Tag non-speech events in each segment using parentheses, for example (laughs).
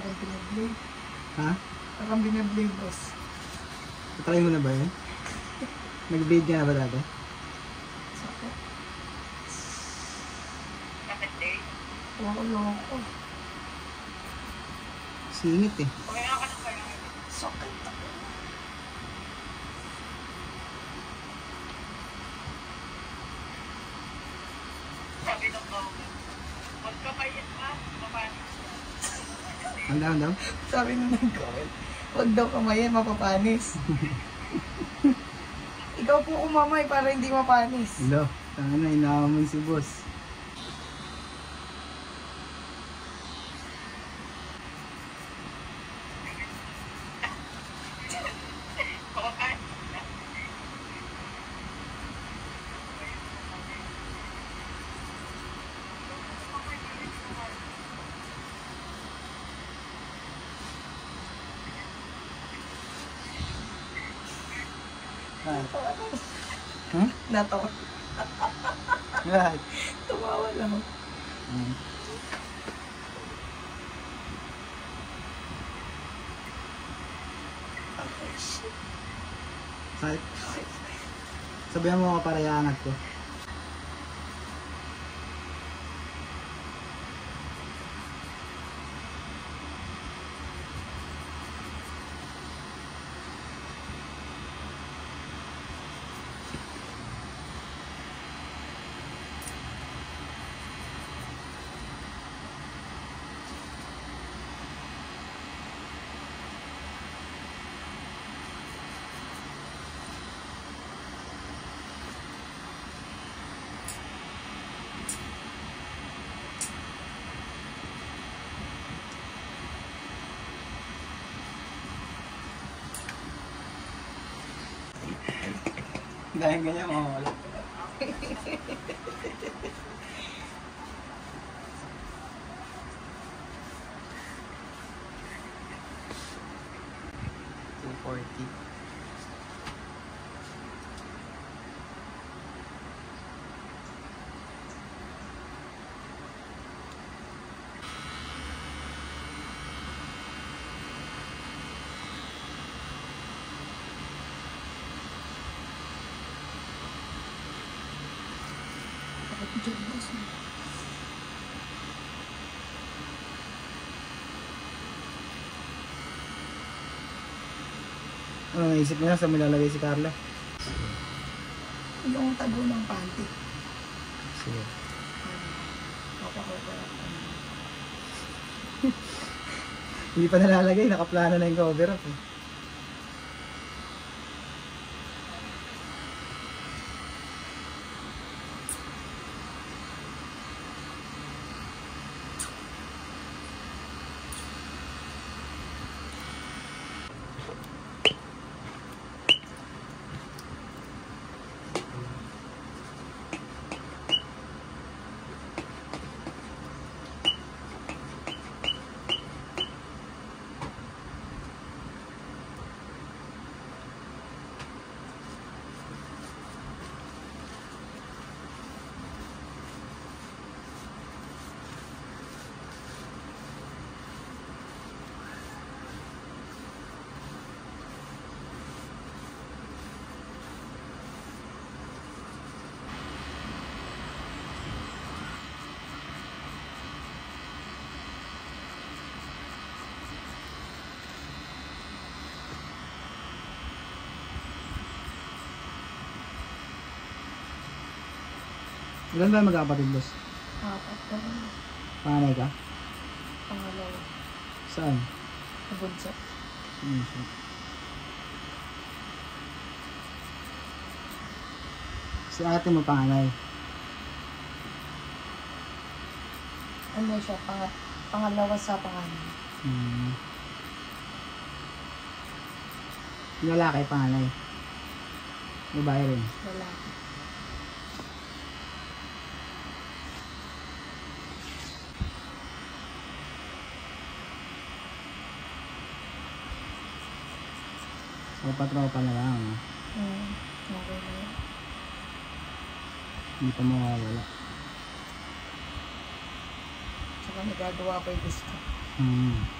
Parang binablade. Ha? Parang binablade, boss. Try mo na ba yun? Nag-bleed ka na ba dati? Wako loko. Singit eh. Kaya ka ng kaya. Sakit. Sabi ng government, huwag ka mayat ha, mapanis ka. Down daw? Sabi nung nag-comment, huwag daw kamayan, mapapanis. (laughs) Ikaw po umamay para hindi mapanis. Hello. Tanga na, inaamon si boss. Ah. Huh? Natawa. Right. Tumawa lang. Mm. Okay, shit. Sa- Sabihan mo ako para iangat ko. Dahil ganyan mawawala. Two forty. Boss? Ano naisip nila sa malalagay si Carla? Yung tago ng panty. Sige. Hindi pa nalalagay, nakaplano na yung cover up eh. Ilan ba magkapatid boss? Apat pa rin. Panganay ka? Pangalawa. Saan? Nabunsa. Hmm, shit. Si ate mo panganay. Ano siya? Pang pangalawa sa pangalan. Hmm. Yung lalaki panganay. Babae rin. Lalaki. Tropa-tropa na lang. Hmm. Okay na yun. Hindi pa mawawala. Tsaka nagagawa pa yung gusto. Hmm.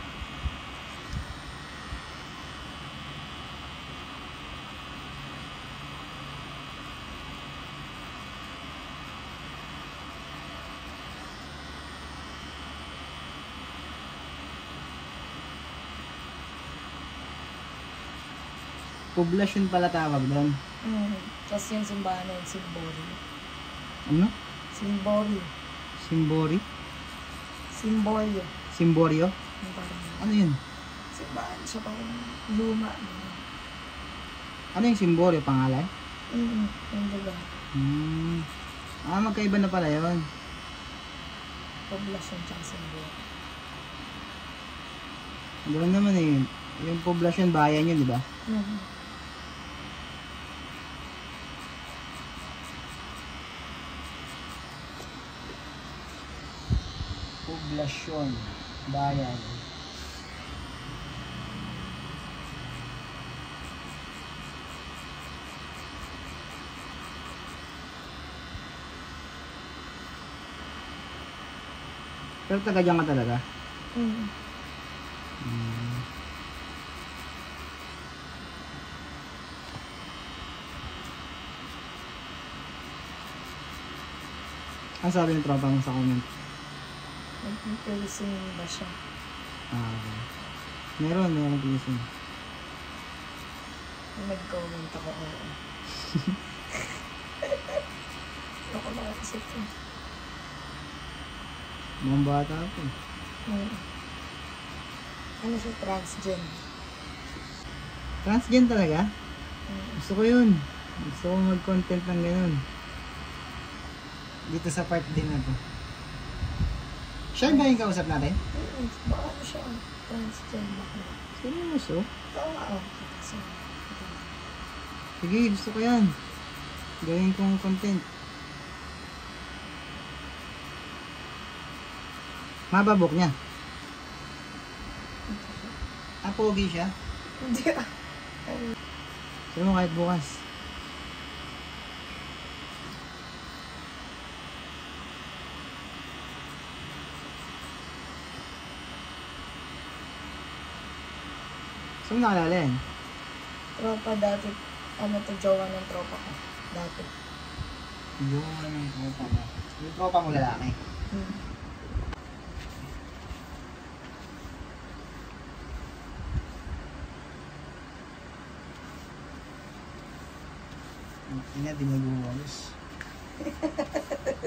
Poblasyon pala tawag doon. Mm. Tapos yung simbahan na yun, Simbori. Ano? Simbori. Simbori? Yung parang Ano yun? simbahan siya pang luma. Ano yung Simboryo? Pangalan? Mm. Yung lugar. Hmm. Ah, magkaiba na pala yun. Poblasyon tsaka Simbori. Ganoon naman eh. Yung poblasyon, bayan yun, di ba? Mm. Poblasyon, bayan. Pero taga dyan ka talaga? Mm. Hmm. Ang sabi ng tropa mo sa comment? Nag-piercing ba siya? Ah, meron, meron pising. Nag-comment ako, oo. (laughs) Ako kasi ito. Mga bata po. Mm. Ano siya, transgen. Transgen talaga? Mm. Gusto ko yun. Gusto ko mag-content ng ganun. Dito sa part din na to. Siya ba yung kausap natin? Mm, Baka ano siya, transgen. Baka. Seryoso? Oo oo. Sige, gusto ko yan. Gawin kong content. Mababok niya. Ah, pogi siya. Hindi ah. Sabi mo kahit bukas. Saan mo nakalala yan? Tropa dati, ano to, jowa ng tropa ko. Dati. Yung ng tropa mo. Yung tropa mo lalaki. Mm. Ina, di nag-uwalis. (laughs)